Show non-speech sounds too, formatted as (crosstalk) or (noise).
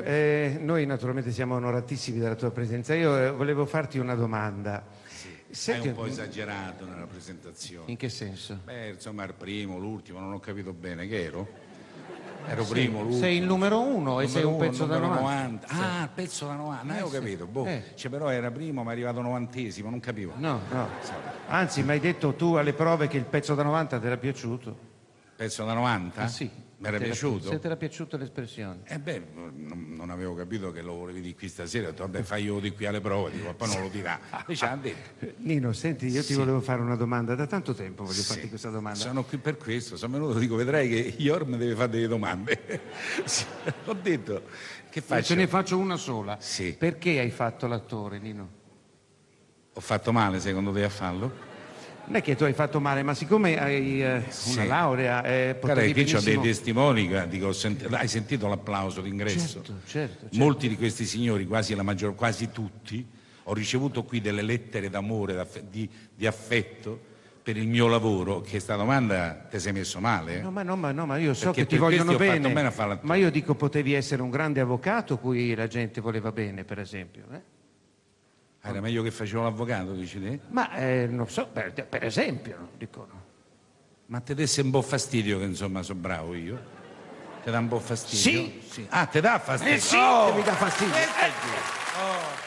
Eh, noi naturalmente siamo onoratissimi della tua presenza. Io eh, volevo farti una domanda. Hai Senti- un po' esagerato nella presentazione. In che senso? Beh, insomma, il primo, l'ultimo, non ho capito bene che ero. Ero primo, l'ultimo. Sei il numero uno e sei un Numero pezzo uno, da numero 90. Ah, il pezzo da 90, eh, ho capito. Boh. Eh. Cioè, però era primo, ma è arrivato novantesimo, non capivo. No, no. Anzi, mi hai detto tu alle prove che il pezzo da 90 ti era piaciuto. Pezzo da 90? Ah, sì. Mi era piaciuto? Se ti era piaciuta l'espressione. Eh beh, non, non avevo capito che lo volevi di qui stasera, ho detto, vabbè, fai io di qui alle prove, dico, poi non lo dirà. (laughs) Invece ha detto. Eh, Nino, senti, io ti volevo fare una domanda. Da tanto tempo voglio Sì. farti questa domanda. Sono qui per questo, sono venuto, dico, vedrai che Ior mi deve fare delle domande. (laughs) Sì, Ho detto, che Io faccio? te ne faccio una sola. Sì. Perché hai fatto l'attore, Nino? Ho fatto male secondo te a farlo? Non è che tu hai fatto male, ma siccome hai eh, Sì. una laurea, eh, Cara, qui c'ho dei benissimo... testimoni, dico, ho senti- hai sentito l'applauso d'ingresso? Certo, certo, certo. Molti di questi signori, quasi la maggior, quasi tutti, ho ricevuto qui delle lettere d'amore, di, di affetto per il mio lavoro, che sta domanda ti sei messo male. No, ma, no, ma, no, ma io so Perché che ti vogliono ho bene, bene ma io dico potevi essere un grande avvocato cui la gente voleva bene, per esempio. eh? Era meglio che facevo l'avvocato, dici te? Ma eh, non so, per, per esempio, no, dico, no. Ma ti desse un po' fastidio che insomma sono bravo io? Ti dà un po' fastidio? Sì. Ah, ti dà fastidio? Eh sì, Oh! che mi dà fastidio. Eh, eh, oh.